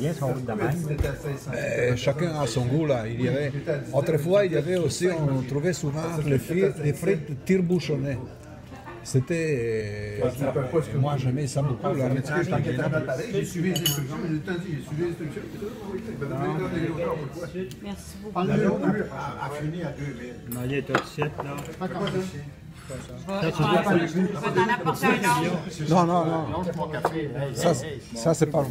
rien sont de même. Euh, chacun a son goût là. Il y avait, autrefois, il y avait aussi, on trouvait souvent les frites, les frites tire-bouchonnées. C'était. euh, moi, j'aimais ça beaucoup. Là. J'ai suivi les instructions, mais j'ai tout dit, j'ai suivi les instructions. Merci beaucoup. Parle de l'eau a, a fini à 2000. Non, il est tout de suite, là. Autre. Non, non, non. Ça, ça c'est pas.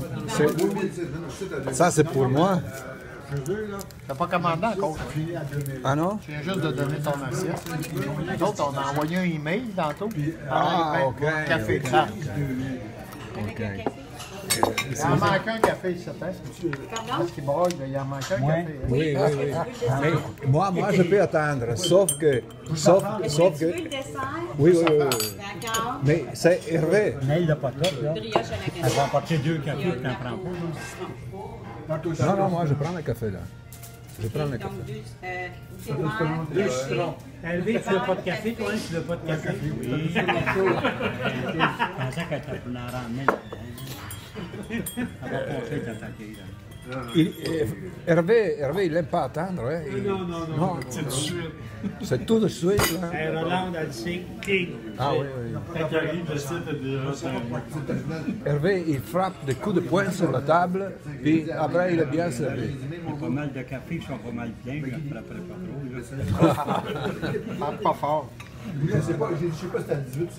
Ça, c'est pour moi. T'as pas commandé encore, ça finit à 2000. Ah non? Je viens juste de donner ton assiette. Nous autres, on a envoyé un email tantôt. Ah, ben, ok, Café ok. craft. OK. Il en manque un café ici, hein? Parce qu'il broille, il en manque un café. hein? Oui, oui, oui. Mais moi, moi, je peux attendre. Sauf que. Sauf, sauf Tu veux que. le dessert? Oui, oui, oui. D'accord. Mais c'est Hervé. Mais il n'a pas de top, là. Elle va apporter deux cafés, tu n'en prends pas. Non, non, moi, je prends le café là. Je prends le café. Deux, euh, vert, café. Hervé, tu veux pas de café, toi? Tu veux pas de café? Oui. Je pensais qu'elle t'en ramené. Elle Il- euh, Hervé, Hervé, il n'aime pas attendre. Hein. Il- Non, non, non. C'est tout de suite. C'est tout de suite. Là. Hey, Rolande, elle sait, King. Ah oui, oui. Quand il arrive, le site est déjà. Hervé, il frappe des coups de poing sur la table, puis après, il est bien servi. Pas mal de cafés qui sont pas mal pleins, je ne pas trop. Parle pas fort. Je je sais pas si c'était à 18